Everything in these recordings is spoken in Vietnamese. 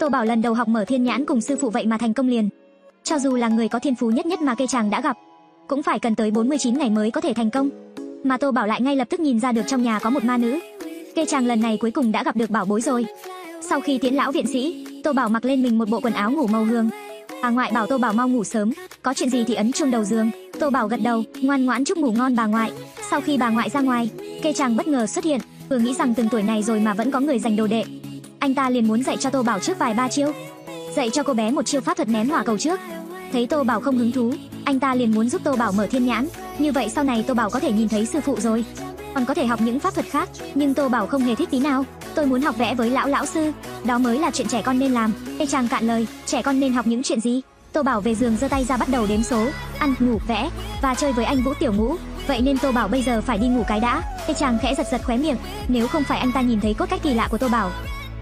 Tô Bảo lần đầu học mở thiên nhãn cùng sư phụ vậy mà thành công liền. Cho dù là người có thiên phú nhất nhất mà cây chàng đã gặp, cũng phải cần tới 49 ngày mới có thể thành công. Mà Tô Bảo lại ngay lập tức nhìn ra được trong nhà có một ma nữ. Cây chàng lần này cuối cùng đã gặp được bảo bối rồi. Sau khi tiễn lão viện sĩ, Tô Bảo mặc lên mình một bộ quần áo ngủ màu hương. Bà ngoại bảo Tô Bảo mau ngủ sớm, có chuyện gì thì ấn chuông đầu giường. Tô Bảo gật đầu, ngoan ngoãn chúc ngủ ngon bà ngoại. Sau khi bà ngoại ra ngoài, cây chàng bất ngờ xuất hiện, vừa nghĩ rằng từng tuổi này rồi mà vẫn có người dành đồ đệ. Anh ta liền muốn dạy cho Tô Bảo trước vài ba chiêu. Dạy cho cô bé một chiêu pháp thuật ném hỏa cầu trước. Thấy Tô Bảo không hứng thú, anh ta liền muốn giúp Tô Bảo mở thiên nhãn, như vậy sau này Tô Bảo có thể nhìn thấy sư phụ rồi. Còn có thể học những pháp thuật khác, nhưng Tô Bảo không hề thích tí nào. Tôi muốn học vẽ với lão lão sư, đó mới là chuyện trẻ con nên làm. Ê chàng cạn lời, trẻ con nên học những chuyện gì? Tô Bảo về giường giơ tay ra bắt đầu đếm số, ăn, ngủ, vẽ và chơi với anh Vũ Tiểu Ngũ. Vậy nên Tô Bảo bây giờ phải đi ngủ cái đã. Ê chàng khẽ giật giật khóe miệng, nếu không phải anh ta nhìn thấy cốt cách kỳ lạ của Tô Bảo.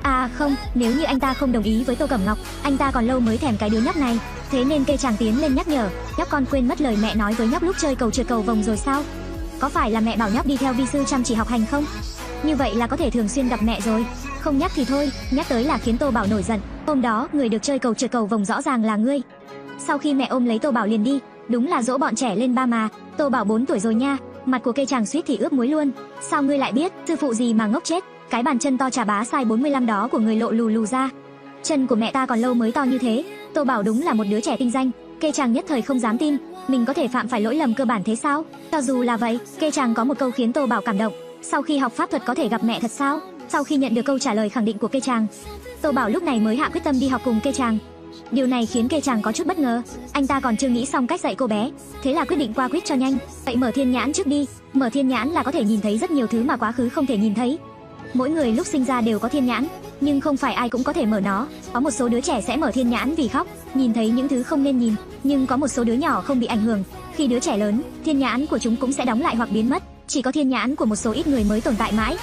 À không, nếu như anh ta không đồng ý với Tô Cẩm Ngọc, anh ta còn lâu mới thèm cái đứa nhóc này. Thế nên cây chàng tiến lên nhắc nhở, nhóc con quên mất lời mẹ nói với nhóc lúc chơi cầu trượt cầu vòng rồi sao? Có phải là mẹ bảo nhóc đi theo vi sư chăm chỉ học hành không? Như vậy là có thể thường xuyên gặp mẹ rồi. Không nhắc thì thôi, nhắc tới là khiến Tô Bảo nổi giận. Hôm đó, người được chơi cầu trượt cầu vòng rõ ràng là ngươi. Sau khi mẹ ôm lấy Tô Bảo liền đi, đúng là dỗ bọn trẻ lên ba mà. Tô Bảo 4 tuổi rồi nha, mặt của cây chàng suýt thì ướp muối luôn. Sao ngươi lại biết, sư phụ gì mà ngốc chết? Cái bàn chân to trà bá sai 45 đó của người lộ lù lù ra. Chân của mẹ ta còn lâu mới to như thế. Tô Bảo đúng là một đứa trẻ tinh danh. kê chàng nhất thời không dám tin, mình có thể phạm phải lỗi lầm cơ bản thế sao? Cho dù là vậy, kê chàng có một câu khiến Tô Bảo cảm động. Sau khi học pháp thuật có thể gặp mẹ thật sao? Sau khi nhận được câu trả lời khẳng định của kê chàng, Tô Bảo lúc này mới hạ quyết tâm đi học cùng kê chàng. Điều này khiến kê chàng có chút bất ngờ, anh ta còn chưa nghĩ xong cách dạy cô bé, thế là quyết định qua quyết cho nhanh. Vậy mở thiên nhãn trước đi, mở thiên nhãn là có thể nhìn thấy rất nhiều thứ mà quá khứ không thể nhìn thấy. Mỗi người lúc sinh ra đều có thiên nhãn, nhưng không phải ai cũng có thể mở nó. Có một số đứa trẻ sẽ mở thiên nhãn vì khóc, nhìn thấy những thứ không nên nhìn, nhưng có một số đứa nhỏ không bị ảnh hưởng. Khi đứa trẻ lớn, thiên nhãn của chúng cũng sẽ đóng lại hoặc biến mất. Chỉ có thiên nhãn của một số ít người mới tồn tại mãi,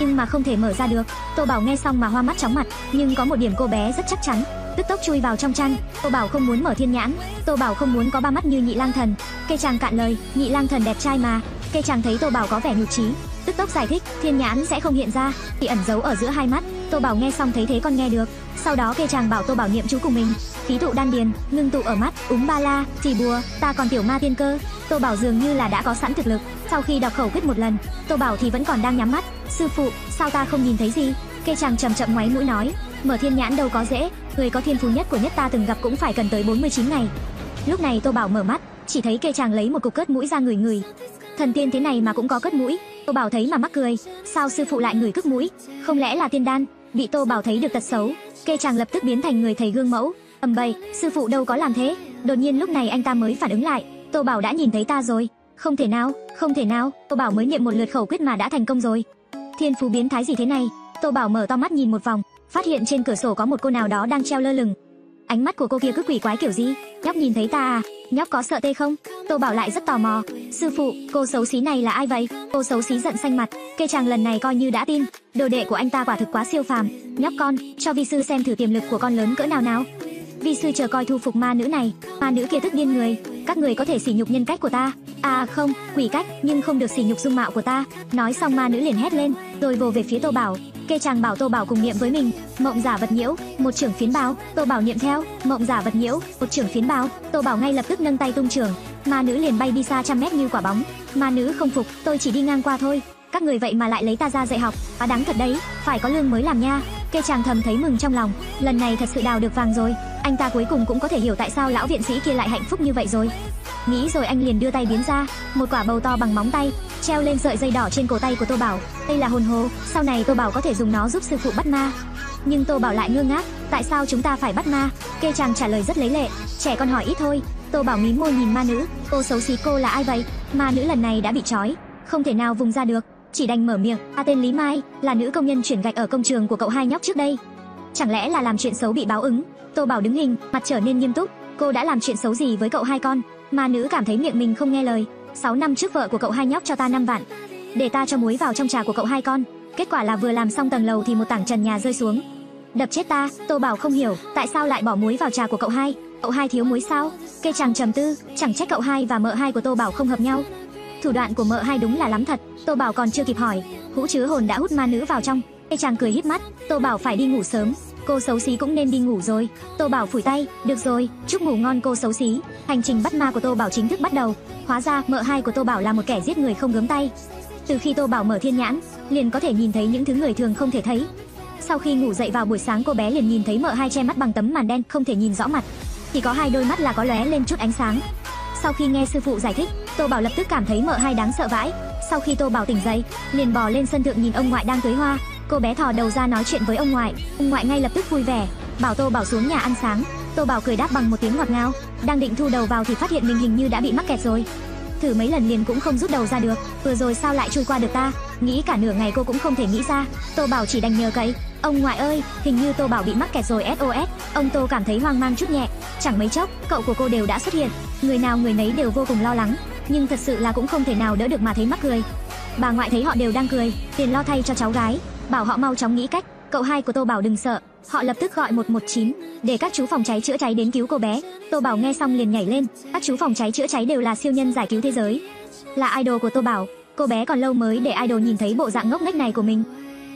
nhưng mà không thể mở ra được. Tô Bảo nghe xong mà hoa mắt chóng mặt, nhưng có một điểm cô bé rất chắc chắn, tức tốc chui vào trong chăn. Tô Bảo không muốn mở thiên nhãn, Tô Bảo không muốn có ba mắt như Nhị Lang Thần. Cây chàng cạn lời, Nhị Lang Thần đẹp trai mà. Cây chàng thấy Tô Bảo có vẻ nhục trí, tức tốc giải thích, thiên nhãn sẽ không hiện ra, thì ẩn giấu ở giữa hai mắt. Tô Bảo nghe xong thấy thế con nghe được. Sau đó kê chàng bảo Tô Bảo niệm chú cùng mình, khí tụ đan điền, ngưng tụ ở mắt, úm ba la, chỉ bùa, ta còn tiểu ma tiên cơ. Tô Bảo dường như là đã có sẵn thực lực. Sau khi đọc khẩu quyết một lần, Tô Bảo thì vẫn còn đang nhắm mắt. Sư phụ, sao ta không nhìn thấy gì? kê chàng chậm chậm ngoáy mũi nói, mở thiên nhãn đâu có dễ, người có thiên phú nhất của nhất ta từng gặp cũng phải cần tới 49 ngày. Lúc này Tô Bảo mở mắt, chỉ thấy kê chàng lấy một cục cất mũi ra người người. Thần tiên thế này mà cũng có cất mũi, Tô Bảo thấy mà mắc cười, sao sư phụ lại ngửi cước mũi? Không lẽ là tiên đan? Bị Tô Bảo thấy được tật xấu, kê chàng lập tức biến thành người thầy gương mẫu. Ầm bậy, sư phụ đâu có làm thế. Đột nhiên lúc này anh ta mới phản ứng lại, Tô Bảo đã nhìn thấy ta rồi. Không thể nào, không thể nào, Tô Bảo mới niệm một lượt khẩu quyết mà đã thành công rồi. Thiên phú biến thái gì thế này? Tô Bảo mở to mắt nhìn một vòng, phát hiện trên cửa sổ có một cô nào đó đang treo lơ lửng. Ánh mắt của cô kia cứ quỷ quái kiểu gì? Nhóc nhìn thấy ta à? Nhóc có sợ tê không? Tô Bảo lại rất tò mò. Sư phụ, cô xấu xí này là ai vậy? Cô xấu xí giận xanh mặt. kê chàng lần này coi như đã tin. Đồ đệ của anh ta quả thực quá siêu phàm. Nhóc con, cho vi sư xem thử tiềm lực của con lớn cỡ nào nào. Vi sư chờ coi thu phục ma nữ này. Ma nữ kia tức điên người. Các người có thể sỉ nhục nhân cách của ta. À không, quỷ cách, nhưng không được sỉ nhục dung mạo của ta. Nói xong ma nữ liền hét lên, rồi vồ về phía Tô Bảo. Kê chàng bảo Tô Bảo cùng niệm với mình, mộng giả vật nhiễu, một trưởng phiến báo, Tô Bảo niệm theo, mộng giả vật nhiễu, một trưởng phiến báo, Tô Bảo ngay lập tức nâng tay tung trưởng, ma nữ liền bay đi xa trăm mét như quả bóng. Ma nữ không phục, tôi chỉ đi ngang qua thôi, các người vậy mà lại lấy ta ra dạy học, quá đáng thật đấy, phải có lương mới làm nha. Kê chàng thầm thấy mừng trong lòng, lần này thật sự đào được vàng rồi, anh ta cuối cùng cũng có thể hiểu tại sao lão viện sĩ kia lại hạnh phúc như vậy rồi. Nghĩ rồi anh liền đưa tay biến ra, một quả bầu to bằng móng tay, treo lên sợi dây đỏ trên cổ tay của Tô Bảo. Đây là hồn hồ, sau này Tô Bảo có thể dùng nó giúp sư phụ bắt ma. Nhưng Tô Bảo lại ngơ ngác, tại sao chúng ta phải bắt ma? Kê chàng trả lời rất lấy lệ, trẻ con hỏi ít thôi. Tô Bảo mím môi nhìn ma nữ, cô xấu xí cô là ai vậy? Ma nữ lần này đã bị trói, không thể nào vùng ra được, chỉ đành mở miệng. A tên Lý Mai, là nữ công nhân chuyển gạch ở công trường của cậu hai nhóc trước đây. Chẳng lẽ là làm chuyện xấu bị báo ứng? Tô Bảo đứng hình, mặt trở nên nghiêm túc. Cô đã làm chuyện xấu gì với cậu hai con? Ma nữ cảm thấy miệng mình không nghe lời. 6 năm trước vợ của cậu hai nhóc cho ta 5 vạn, để ta cho muối vào trong trà của cậu hai con. Kết quả là vừa làm xong tầng lầu thì một tảng trần nhà rơi xuống, đập chết ta. Tô Bảo không hiểu tại sao lại bỏ muối vào trà của cậu hai. Cậu hai thiếu muối sao? Kê chàng trầm tư, chẳng trách cậu hai và mợ hai của Tô Bảo không hợp nhau. Thủ đoạn của mợ hai đúng là lắm thật. Tô Bảo còn chưa kịp hỏi, hũ chứa hồn đã hút ma nữ vào trong. Kê chàng cười híp mắt, Tô Bảo phải đi ngủ sớm. cô xấu xí cũng nên đi ngủ rồi. Tô Bảo phủi tay, được rồi, chúc ngủ ngon cô xấu xí. Hành trình bắt ma của Tô Bảo chính thức bắt đầu. Hóa ra mợ hai của Tô Bảo là một kẻ giết người không gớm tay. Từ khi Tô Bảo mở thiên nhãn, liền có thể nhìn thấy những thứ người thường không thể thấy. Sau khi ngủ dậy vào buổi sáng cô bé liền nhìn thấy mợ hai che mắt bằng tấm màn đen không thể nhìn rõ mặt. Chỉ có hai đôi mắt là có lóe lên chút ánh sáng. Sau khi nghe sư phụ giải thích, Tô Bảo lập tức cảm thấy mợ hai đáng sợ vãi. Sau khi Tô Bảo tỉnh dậy, liền bò lên sân thượng nhìn ông ngoại đang tưới hoa. Cô bé thò đầu ra nói chuyện với ông ngoại. Ông ngoại ngay lập tức vui vẻ, bảo Tô Bảo xuống nhà ăn sáng. Tô Bảo cười đáp bằng một tiếng ngọt ngào, đang định thu đầu vào thì phát hiện mình hình như đã bị mắc kẹt rồi. Thử mấy lần liền cũng không rút đầu ra được, vừa rồi sao lại chui qua được ta? Nghĩ cả nửa ngày cô cũng không thể nghĩ ra. Tô Bảo chỉ đành nhờ cậy. Ông ngoại ơi, hình như Tô Bảo bị mắc kẹt rồi SOS. Ông Tô cảm thấy hoang mang chút nhẹ, chẳng mấy chốc, cậu của cô đều đã xuất hiện. Người nào người nấy đều vô cùng lo lắng, nhưng thật sự là cũng không thể nào đỡ được mà thấy mắc cười. Bà ngoại thấy họ đều đang cười, tiền lo thay cho cháu gái, bảo họ mau chóng nghĩ cách. Cậu hai của Tô Bảo đừng sợ, họ lập tức gọi 119 để các chú phòng cháy chữa cháy đến cứu cô bé. Tô Bảo nghe xong liền nhảy lên, các chú phòng cháy chữa cháy đều là siêu nhân giải cứu thế giới. Là idol của Tô Bảo, cô bé còn lâu mới để idol nhìn thấy bộ dạng ngốc nghếch này của mình.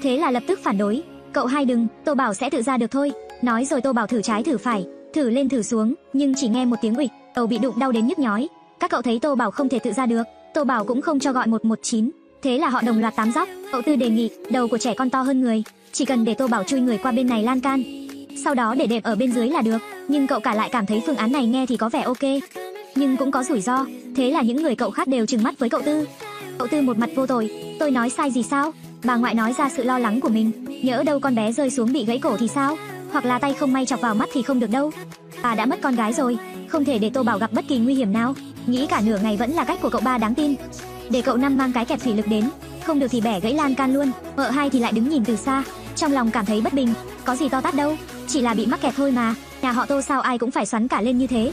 Thế là lập tức phản đối, cậu hai đừng, Tô Bảo sẽ tự ra được thôi. Nói rồi Tô Bảo thử trái thử phải, thử lên thử xuống, nhưng chỉ nghe một tiếng uịch, đầu bị đụng đau đến nhức nhói. Các cậu thấy Tô Bảo không thể tự ra được, Tô Bảo cũng không cho gọi 119. Thế là họ đồng loạt tám dóc. Cậu Tư đề nghị, đầu của trẻ con to hơn người, chỉ cần để Tô Bảo chui người qua bên này lan can, sau đó để đệm ở bên dưới là được. Nhưng cậu cả lại cảm thấy phương án này nghe thì có vẻ ok, nhưng cũng có rủi ro. Thế là những người cậu khác đều trừng mắt với cậu Tư. Cậu Tư một mặt vô tội, tôi nói sai gì sao? Bà ngoại nói ra sự lo lắng của mình, nhỡ đâu con bé rơi xuống bị gãy cổ thì sao? Hoặc là tay không may chọc vào mắt thì không được đâu. Bà đã mất con gái rồi, không thể để Tô Bảo gặp bất kỳ nguy hiểm nào. Nghĩ cả nửa ngày vẫn là cách của cậu ba đáng tin. Để cậu năm mang cái kẹp thủy lực đến, không được thì bẻ gãy lan can luôn. Vợ hai thì lại đứng nhìn từ xa, trong lòng cảm thấy bất bình, có gì to tát đâu, chỉ là bị mắc kẹt thôi mà. Nhà họ Tô sao ai cũng phải xoắn cả lên như thế.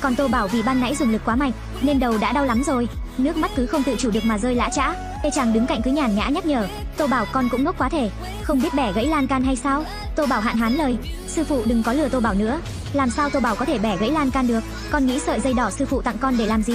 Còn Tô Bảo vì ban nãy dùng lực quá mạnh, nên đầu đã đau lắm rồi, nước mắt cứ không tự chủ được mà rơi lã chã. Tê chàng đứng cạnh cứ nhàn nhã nhắc nhở, Tô Bảo con cũng ngốc quá thể, không biết bẻ gãy lan can hay sao? Tô Bảo hạn hán lời, sư phụ đừng có lừa Tô Bảo nữa, làm sao Tô Bảo có thể bẻ gãy lan can được? Con nghĩ sợi dây đỏ sư phụ tặng con để làm gì?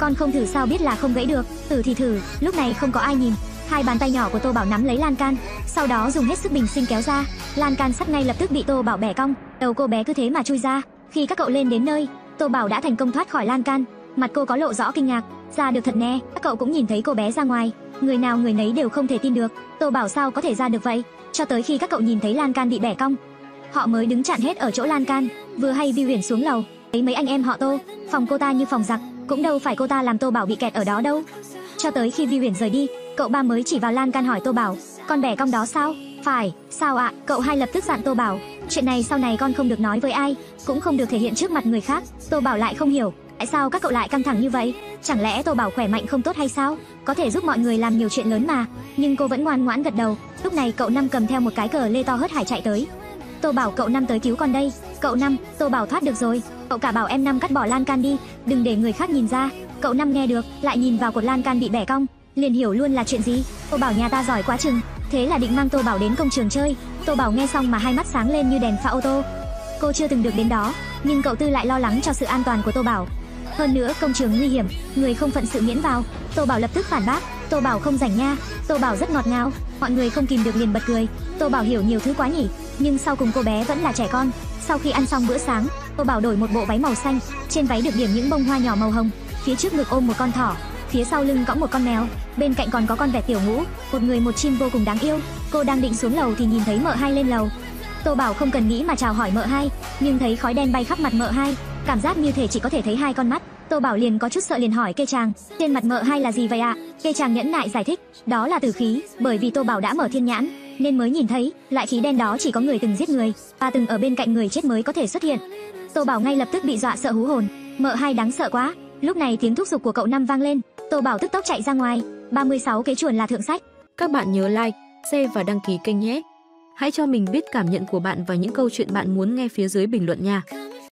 Con không thử sao biết là không gãy được, thử thì thử, lúc này không có ai nhìn, hai bàn tay nhỏ của Tô Bảo nắm lấy lan can, sau đó dùng hết sức bình sinh kéo ra, lan can sắt ngay lập tức bị Tô Bảo bẻ cong, đầu cô bé cứ thế mà chui ra. Khi các cậu lên đến nơi, Tô Bảo đã thành công thoát khỏi lan can, mặt cô có lộ rõ kinh ngạc, ra được thật nè, các cậu cũng nhìn thấy cô bé ra ngoài, người nào người nấy đều không thể tin được, Tô Bảo sao có thể ra được vậy, cho tới khi các cậu nhìn thấy lan can bị bẻ cong, họ mới đứng chặn hết ở chỗ lan can, vừa hay Vi Huyền xuống lầu, thấy mấy anh em họ Tô, phòng cô ta như phòng giặc, cũng đâu phải cô ta làm Tô Bảo bị kẹt ở đó đâu. Cho tới khi Vi Huyền rời đi, cậu ba mới chỉ vào lan can hỏi Tô Bảo, con bẻ cong đó sao? Phải, sao ạ? Cậu hai lập tức dặn Tô Bảo, chuyện này sau này con không được nói với ai, cũng không được thể hiện trước mặt người khác. Tô Bảo lại không hiểu, tại sao các cậu lại căng thẳng như vậy? Chẳng lẽ Tô Bảo khỏe mạnh không tốt hay sao? Có thể giúp mọi người làm nhiều chuyện lớn mà. Nhưng cô vẫn ngoan ngoãn gật đầu. Lúc này cậu năm cầm theo một cái cờ lê to hớt hải chạy tới. Tô Bảo cậu năm tới cứu con đây. Cậu năm, Tô Bảo thoát được rồi. Cậu cả bảo em năm cắt bỏ lan can đi, đừng để người khác nhìn ra. Cậu năm nghe được, lại nhìn vào cột lan can bị bẻ cong, liền hiểu luôn là chuyện gì. Tô Bảo nhà ta giỏi quá chừng, thế là định mang Tô Bảo đến công trường chơi. Tô Bảo nghe xong mà hai mắt sáng lên như đèn pha ô tô. Cô chưa từng được đến đó, nhưng cậu Tư lại lo lắng cho sự an toàn của Tô Bảo. Hơn nữa công trường nguy hiểm, người không phận sự miễn vào. Tô Bảo lập tức phản bác, Tô Bảo không rảnh nha. Tô Bảo rất ngọt ngào, mọi người không kìm được liền bật cười. Tô Bảo hiểu nhiều thứ quá nhỉ, nhưng sau cùng cô bé vẫn là trẻ con. Sau khi ăn xong bữa sáng, Tô Bảo đổi một bộ váy màu xanh, trên váy được điểm những bông hoa nhỏ màu hồng, phía trước ngực ôm một con thỏ, phía sau lưng cõng một con mèo, bên cạnh còn có con vẹt tiểu ngũ, một người một chim vô cùng đáng yêu. Cô đang định xuống lầu thì nhìn thấy mợ hai lên lầu. Tô Bảo không cần nghĩ mà chào hỏi mợ hai, nhưng thấy khói đen bay khắp mặt mợ hai, cảm giác như thể chỉ có thể thấy hai con mắt. Tô Bảo liền có chút sợ liền hỏi kê chàng, trên mặt mợ hai là gì vậy ạ? Kê chàng nhẫn nại giải thích, đó là tử khí, bởi vì Tô Bảo đã mở thiên nhãn, nên mới nhìn thấy, loại khí đen đó chỉ có người từng giết người và từng ở bên cạnh người chết mới có thể xuất hiện. Tô Bảo ngay lập tức bị dọa sợ hú hồn, mợ hai đáng sợ quá. Lúc này tiếng thúc giục của cậu năm vang lên, Tô Bảo tức tốc chạy ra ngoài. 36 cái chuồn là thượng sách. Các bạn nhớ like, share và đăng ký kênh nhé. Hãy cho mình biết cảm nhận của bạn và những câu chuyện bạn muốn nghe phía dưới bình luận nha.